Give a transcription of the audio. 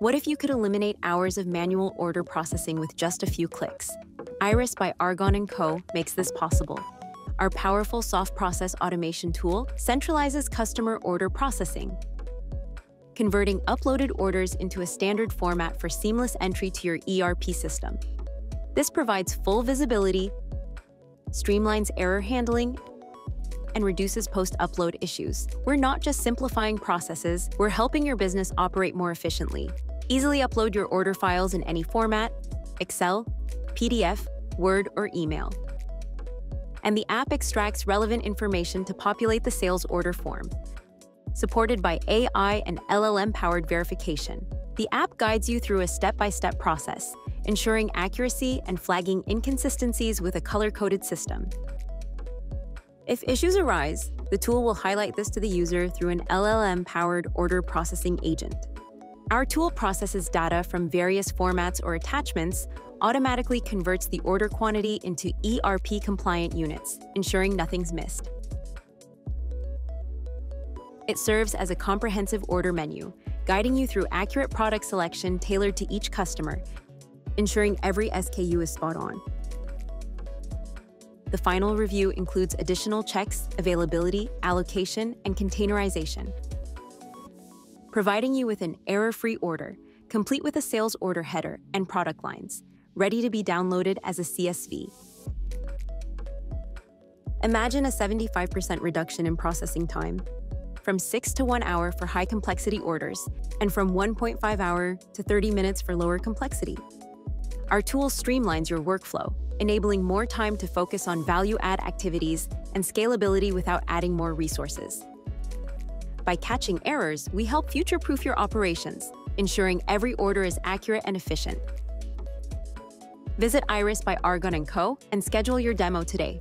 What if you could eliminate hours of manual order processing with just a few clicks? Iris by Argon & Co. makes this possible. Our powerful soft process automation tool centralizes customer order processing, converting uploaded orders into a standard format for seamless entry to your ERP system. This provides full visibility, streamlines error handling, and reduces post-upload issues. We're not just simplifying processes, we're helping your business operate more efficiently. Easily upload your order files in any format, Excel, PDF, Word, or email. And the app extracts relevant information to populate the sales order form. Supported by AI and LLM-powered verification, the app guides you through a step-by-step process, ensuring accuracy and flagging inconsistencies with a color-coded system. If issues arise, the tool will highlight this to the user through an LLM-powered order processing agent. Our tool processes data from various formats or attachments, automatically converts the order quantity into ERP-compliant units, ensuring nothing's missed. It serves as a comprehensive order menu, guiding you through accurate product selection tailored to each customer, ensuring every SKU is spot on. The final review includes additional checks, availability, allocation, and containerization, providing you with an error-free order, complete with a sales order header and product lines, ready to be downloaded as a CSV. Imagine a 75% reduction in processing time, from 6 to 1 hour for high complexity orders, and from 1.5 hour to 30 minutes for lower complexity. Our tool streamlines your workflow, enabling more time to focus on value add activities and scalability without adding more resources. By catching errors, we help future proof your operations, ensuring every order is accurate and efficient. Visit Iris by Argon & Co. and schedule your demo today.